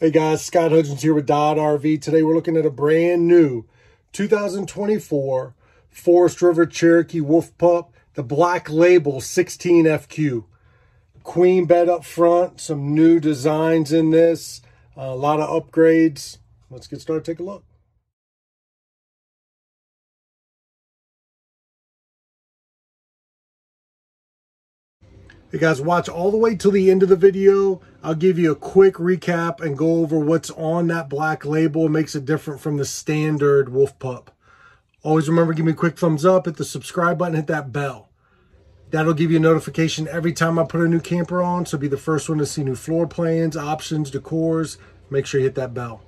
Hey guys, Scott Hudgins here with Dodd RV. Today we're looking at a brand new 2024 Forest River Cherokee Wolf Pup, the Black Label 16FQ. Queen bed up front, some new designs in this, uh, a lot of upgrades. Let's get started, take a look. Hey guys, watch all the way till the end of the video. I'll give you a quick recap and go over what's on that black label. Makes it different from the standard Wolf Pup. Always remember, give me a quick thumbs up, hit the subscribe button, hit that bell. That'll give you a notification every time I put a new camper on, so be the first one to see new floor plans, options, decors. Make sure you hit that bell.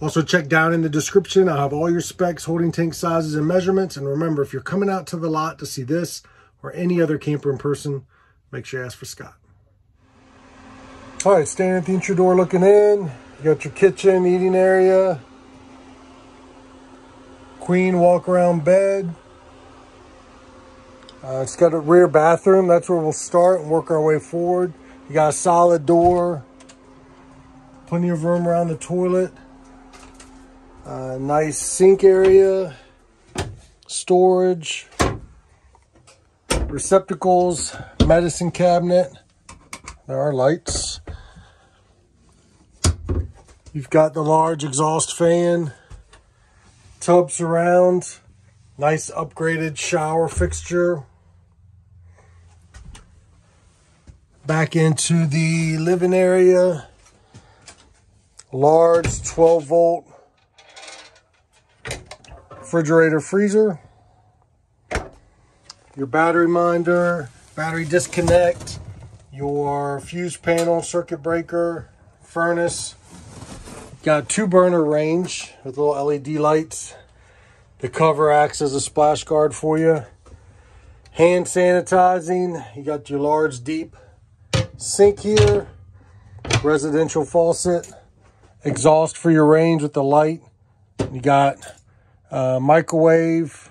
Also check down in the description. I'll have all your specs, holding tank sizes, and measurements. And remember, if you're coming out to the lot to see this or any other camper in person, make sure you ask for Scott. All right, standing at the entry door looking in. You got your kitchen, eating area, queen walk around bed. Uh, it's got a rear bathroom. That's where we'll start and work our way forward. You got a solid door, plenty of room around the toilet. Uh, nice sink area, storage, receptacles, medicine cabinet. There are lights. You've got the large exhaust fan, tub surround, nice upgraded shower fixture. Back into the living area, large 12 volt refrigerator freezer your battery minder, battery disconnect, your fuse panel, circuit breaker, furnace. Got two burner range with little LED lights. The cover acts as a splash guard for you. Hand sanitizing. You got your large deep sink here. Residential faucet. Exhaust for your range with the light. You got a microwave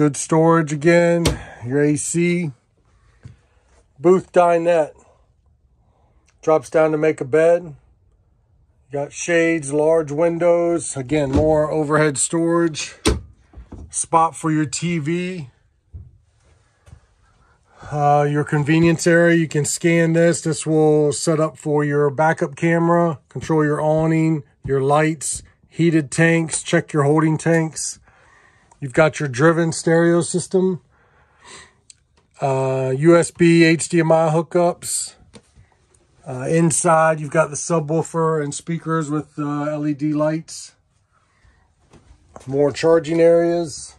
Good storage again, your AC. Booth dinette. Drops down to make a bed. Got shades, large windows. Again, more overhead storage. Spot for your TV. Uh, your convenience area, you can scan this. This will set up for your backup camera, control your awning, your lights, heated tanks, check your holding tanks. You've got your driven stereo system, uh, USB, HDMI hookups. Uh, inside, you've got the subwoofer and speakers with uh, LED lights. More charging areas.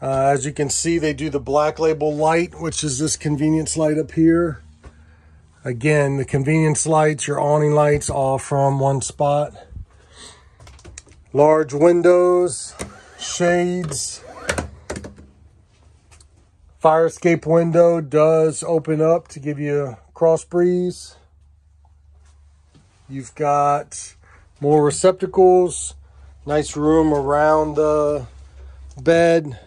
Uh, as you can see, they do the black label light, which is this convenience light up here. Again, the convenience lights, your awning lights, all from one spot. Large windows shades. Fire escape window does open up to give you a cross breeze. You've got more receptacles, nice room around the bed,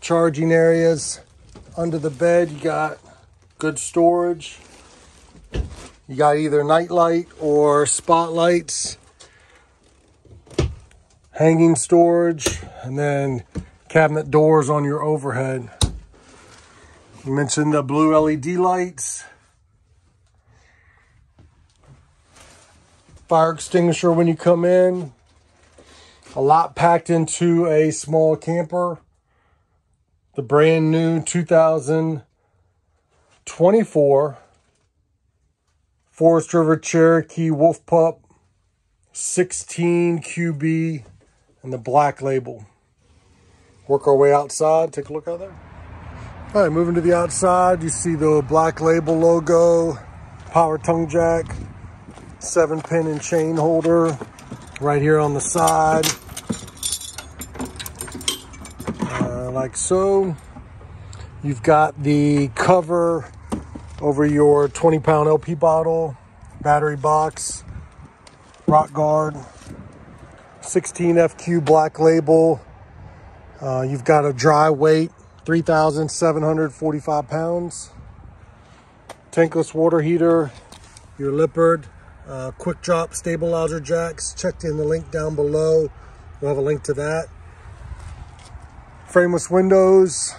charging areas. Under the bed, you got good storage. You got either nightlight or spotlights hanging storage, and then cabinet doors on your overhead. You mentioned the blue LED lights. Fire extinguisher when you come in. A lot packed into a small camper. The brand new 2024 Forest River Cherokee Wolf Pup 16 QB and the black label. Work our way outside, take a look out there. All right, moving to the outside, you see the black label logo, power tongue jack, seven pin and chain holder right here on the side. Uh, like so. You've got the cover over your 20 pound LP bottle, battery box, rock guard, 16FQ black label. Uh, you've got a dry weight, 3,745 pounds. Tankless water heater, your Lippert uh, quick drop stabilizer jacks. Checked in the link down below. We'll have a link to that. Frameless windows.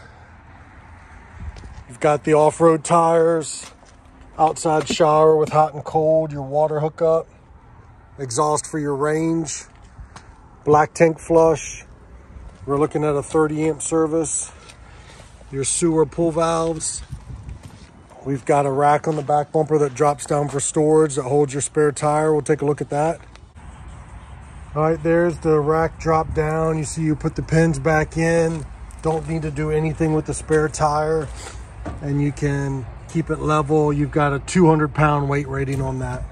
You've got the off-road tires, outside shower with hot and cold, your water hookup, exhaust for your range, black tank flush. We're looking at a 30 amp service, your sewer pull valves, We've got a rack on the back bumper that drops down for storage that holds your spare tire. We'll take a look at that. All right, there's the rack drop down. You see you put the pins back in. Don't need to do anything with the spare tire. And you can keep it level. You've got a 200 pound weight rating on that.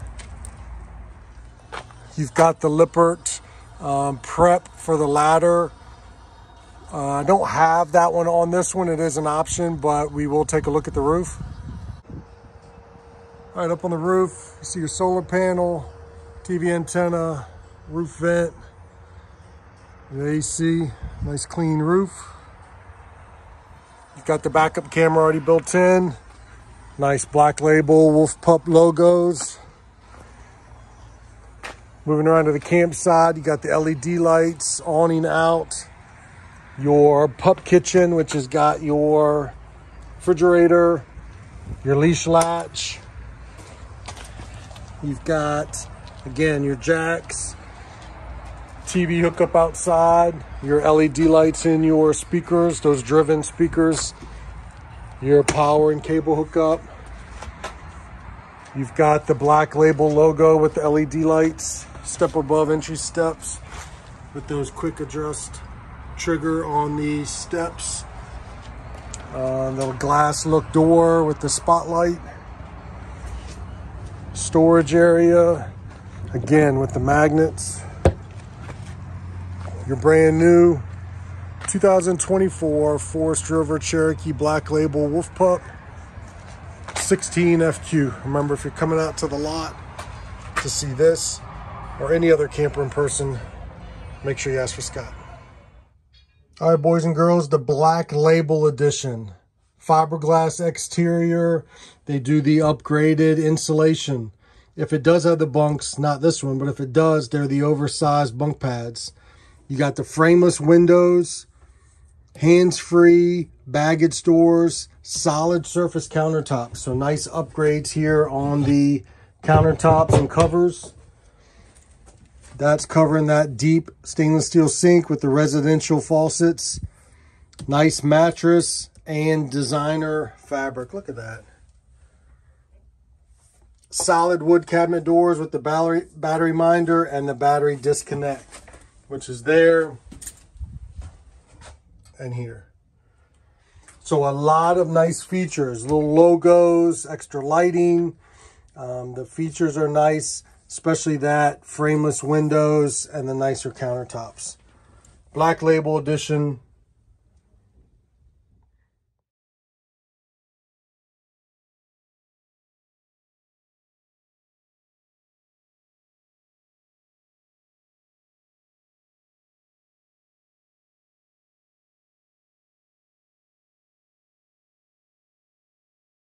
You've got the Lippert um, prep for the ladder. Uh, I don't have that one on this one. It is an option, but we will take a look at the roof. All right, up on the roof, you see your solar panel, TV antenna, roof vent, the AC, nice clean roof. You've got the backup camera already built in. Nice black label, Wolf Pup logos. Moving around to the campsite, you got the LED lights, awning out. Your pup kitchen, which has got your refrigerator, your leash latch, You've got, again, your jacks, TV hookup outside, your LED lights in your speakers, those driven speakers, your power and cable hookup. You've got the black label logo with the LED lights, step above entry steps with those quick adjust trigger on the steps. Uh, the glass look door with the spotlight storage area. Again, with the magnets. Your brand new 2024 Forest River Cherokee Black Label Wolf Pup 16 FQ. Remember, if you're coming out to the lot to see this or any other camper in person, make sure you ask for Scott. All right, boys and girls, the Black Label Edition fiberglass exterior. They do the upgraded insulation. If it does have the bunks, not this one, but if it does, they're the oversized bunk pads. You got the frameless windows, hands-free baggage doors, solid surface countertops. So nice upgrades here on the countertops and covers. That's covering that deep stainless steel sink with the residential faucets. Nice mattress, and designer fabric. Look at that. Solid wood cabinet doors with the battery, battery minder and the battery disconnect, which is there and here. So a lot of nice features, little logos, extra lighting. Um, the features are nice, especially that frameless windows and the nicer countertops. Black Label Edition